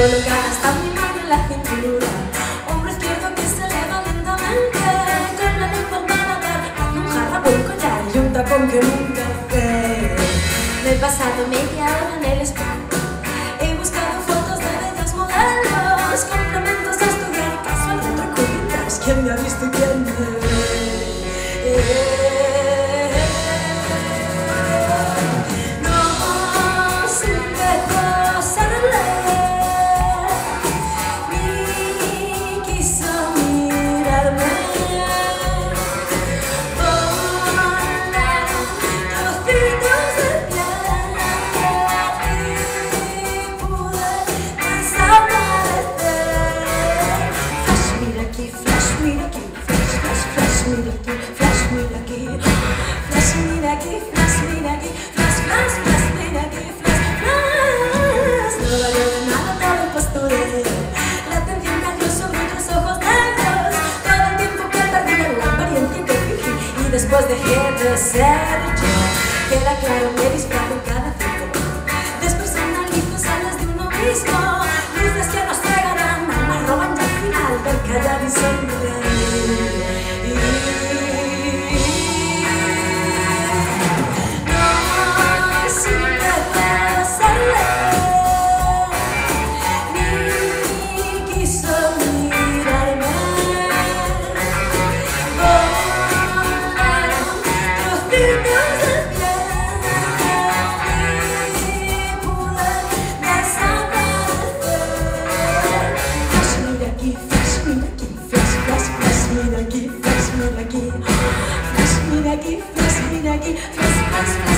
Colocada hasta mi mano en la cintura. Hombro izquierdo que se eleva lentamente Con la al paladar Hace un jarrabo, un collar y un tacón que nunca ve. Me he pasado media hora en el espejo aquí Flash, mira aquí Flash, mira aquí, flash, mira aquí Flash, flash, flash, mira aquí Flash, flash. No valió de nada todo el postureo La atención cayó sobre otros ojos negros. Todo el tiempo que perdí en la apariencia que fingí. Y después dejé de ser yo Queda claro que disfrazo cada cinco Despersonalizo sales de uno mismo. Luces que nos cegarán Almas roban y al final ver callar y sonreír Energie fürs Herz.